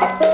Bye.